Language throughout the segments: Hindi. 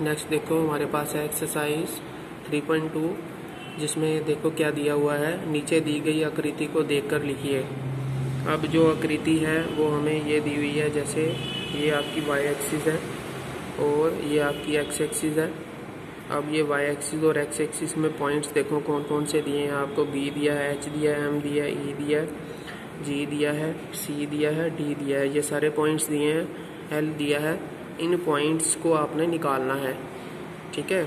नेक्स्ट देखो, हमारे पास है एक्सरसाइज 3.2 जिसमें देखो क्या दिया हुआ है। नीचे दी गई आकृति को देखकर लिखिए। अब जो आकृति है, वो हमें ये दी हुई है, जैसे ये आपकी वाई एक्सिस है और ये आपकी एक्स एक्सिस है। अब ये वाई एक्सिस और एक्स एक्सिस में पॉइंट्स देखो कौन कौन से दिए हैं आपको। बी दिया है एच दिया है एम दिया है ई e दिया है जी दिया है सी दिया है डी दिया है। ये सारे पॉइंट्स दिए हैं एल दिया है इन पॉइंट्स को आपने निकालना है, ठीक है?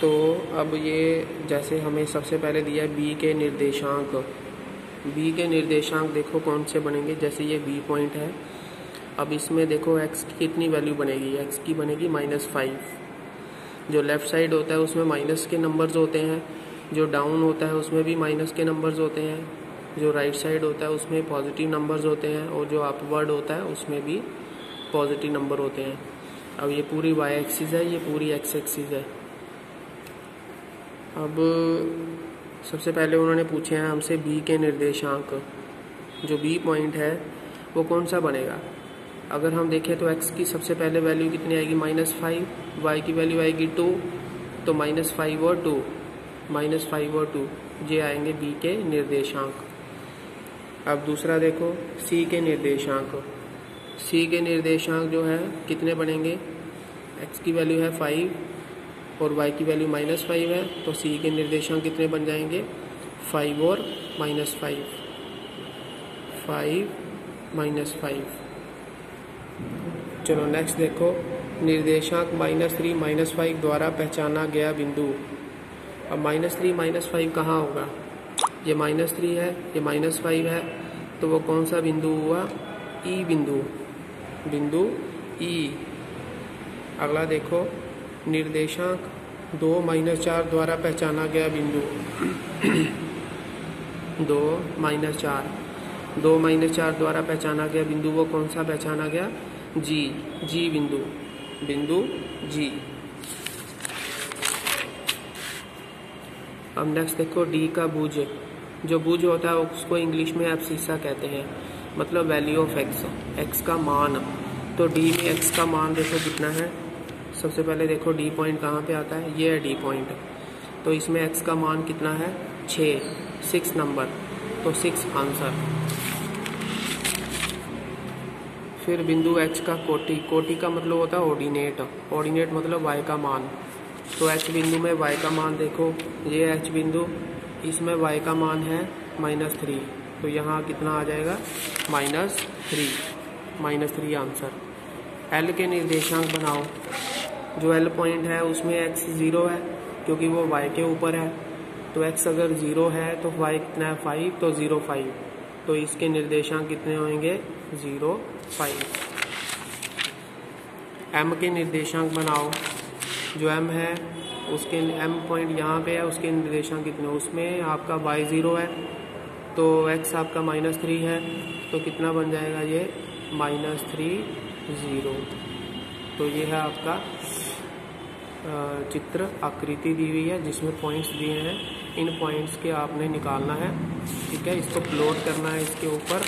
तो अब ये जैसे हमें सबसे पहले दिया है बी के निर्देशांक। बी के निर्देशांक देखो कौन से बनेंगे, जैसे ये बी पॉइंट है। अब इसमें देखो एक्स की कितनी वैल्यू बनेगी? एक्स की बनेगी माइनस फाइव जो लेफ़्ट साइड होता है, उसमें माइनस के नंबर्स होते हैं। जो डाउन होता है, उसमें भी माइनस के नंबर्स होते हैं। जो राइट right साइड होता है, उसमें पॉजिटिव नंबर्स होते हैं। और जो अपवर्ड होता है, उसमें भी पॉजिटिव नंबर होते हैं। अब ये पूरी वाई एक्सिस है, ये पूरी एक्स एक्सिस है। अब, सबसे पहले उन्होंने पूछे हैं हमसे बी के निर्देशांक। जो बी पॉइंट है, वो कौन सा बनेगा? अगर हम देखें तो एक्स की सबसे पहले वैल्यू कितनी आएगी? माइनस फाइव वाई की वैल्यू आएगी टू तो माइनस फाइव और टू माइनस फाइव और टू ये आएँगे बी के निर्देशांक। अब दूसरा देखो सी के निर्देशांक। सी के निर्देशांक जो है, कितने बनेंगे? एक्स की वैल्यू है फाइव और वाई की वैल्यू माइनस फाइव है तो सी के निर्देशांक कितने बन जाएँगे? फाइव और minus five five minus five चलो नेक्स्ट देखो। निर्देशांक माइनस थ्री माइनस फाइव द्वारा पहचाना गया बिंदु। अब माइनस थ्री माइनस फाइव कहाँ होगा? ये माइनस थ्री है, ये माइनस फाइव है तो वो कौन सा बिंदु हुआ? ई e बिंदु। बिंदु ई e। अगला देखो। निर्देशांक दो माइनस चार द्वारा पहचाना गया बिंदु। दो माइनस चार। दो माइनस चार द्वारा पहचाना गया बिंदु वो कौन सा पहचाना गया? जी जी बिंदु। बिंदु जी अब नेक्स्ट देखो डी का भुज। जो भुज होता है उसको इंग्लिश में एप्सीसा कहते हैं। मतलब वैल्यू ऑफ़ एक्स एक्स का मान। तो डी में एक्स का मान देखो कितना है। सबसे पहले देखो डी पॉइंट कहाँ पे आता है? ये है डी पॉइंट तो इसमें एक्स का मान कितना है? छ। सिक्स नंबर तो सिक्स आंसर फिर बिंदु एच का कोटि। कोटि का मतलब होता है ऑर्डिनेट ऑर्डिनेट मतलब वाई का मान। तो एच बिंदु में वाई का मान देखो। ये एच बिंदु। इसमें वाई का मान है माइनस थ्री तो यहाँ कितना आ जाएगा? Minus three minus three answer L के निर्देशांक बनाओ। जो एल पॉइंट है, उसमें एक्स ज़ीरो है, क्योंकि वो वाई के ऊपर है। तो एक्स अगर ज़ीरो है तो वाई कितना है? फाइव तो ज़ीरो फाइव तो इसके निर्देशांक कितने होंगे? ज़ीरो फाइव एम के निर्देशांक बनाओ। जो एम है, उसके एम पॉइंट यहाँ पे है, उसके निर्देशांक कितने उसमें आपका वाई ज़ीरो है। तो एक्स आपका माइनस थ्री है। तो कितना बन जाएगा ये? माइनस थ्री ज़ीरो तो ये है आपका चित्र, आकृति दी हुई है, जिसमें पॉइंट्स दिए हैं। इन पॉइंट्स के आपने निकालना है, ठीक है? इसको प्लॉट करना है इसके ऊपर।